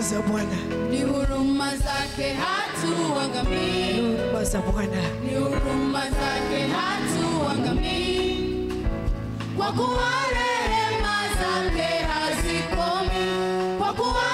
huruma za Bwana, ni huruma zake hatuangamii, huruma za Bwana. ni huruma zake hatuangamii, kwa kuwa rehema zake hazikomi, kwa kuwa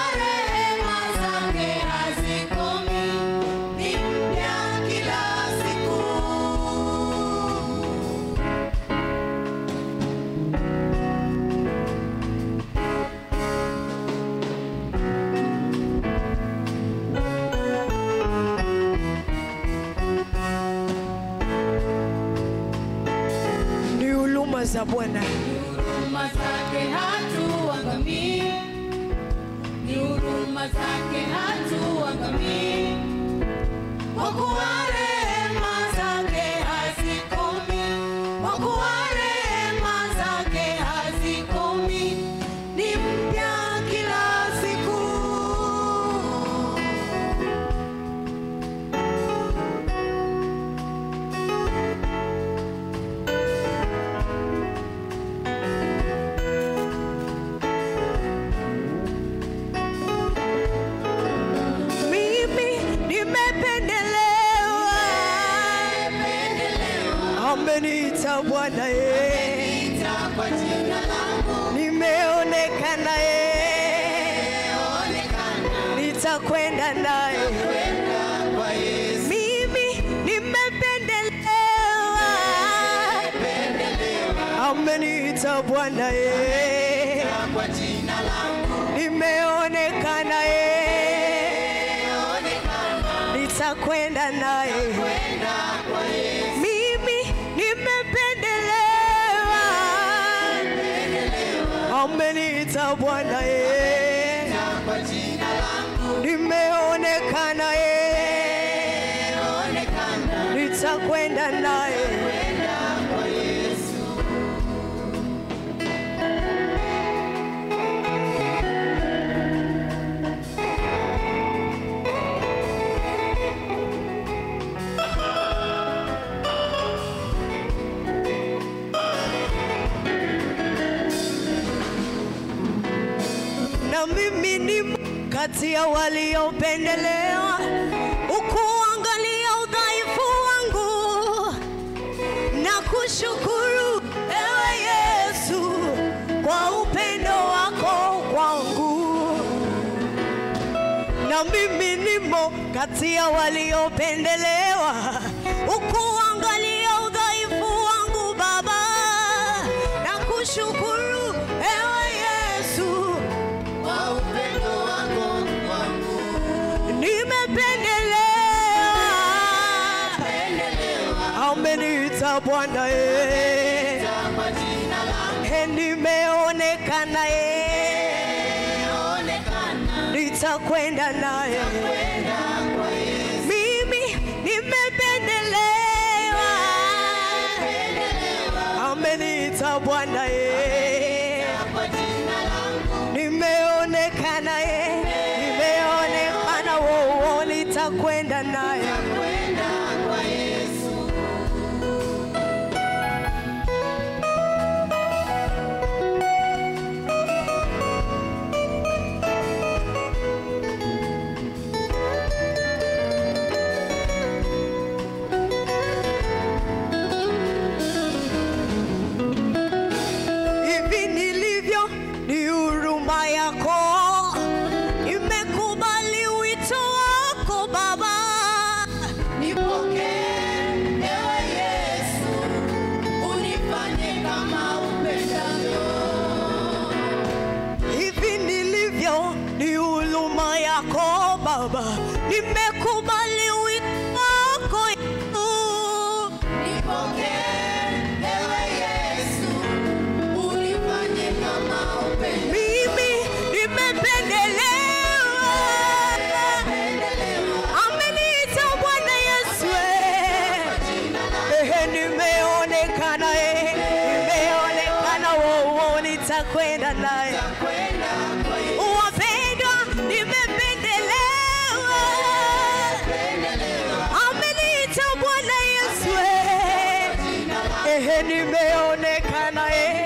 huruma za ameniita Bwana langu. Nimeonekana ye, nitakwenda naye. Mimi nimependelewa, ameniita Bwana langu. Nimeonekana ye, nitakwenda naye. Ameniita Bwana ye, Kwa jina langu nimeonekana ye, onekana nitakwenda ni kati ya waliopendelewa, ukuangalia udhaifu wangu na kushukuru ewe Yesu kwa upendo wako kwangu. Na mimi nimo kati ya waliopendelewa, ukuangalia pendelewa ameniita Bwana ye, kwa jina langu He, nimeonekana ye, onekana nitakwenda naye. kwenda kwa Yesu. Mimi nimependelewa, Pendelewa ameniita Bwana ye, nimekubali ehe, nimeonekana, eh, nimeonekana, wowo,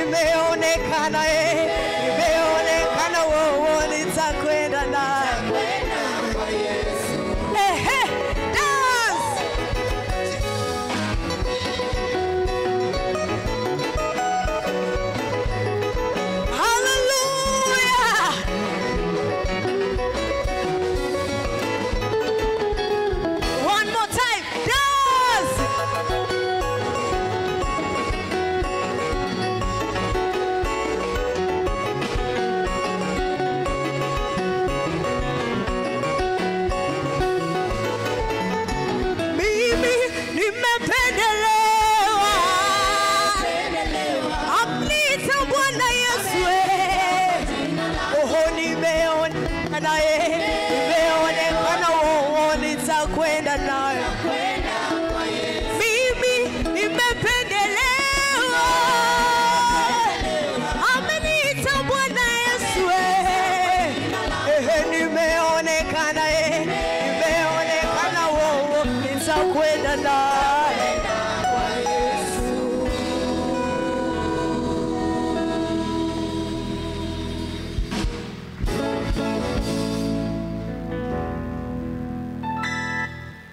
ehe, nimeonekana eh, nimeonekana kwenda ndani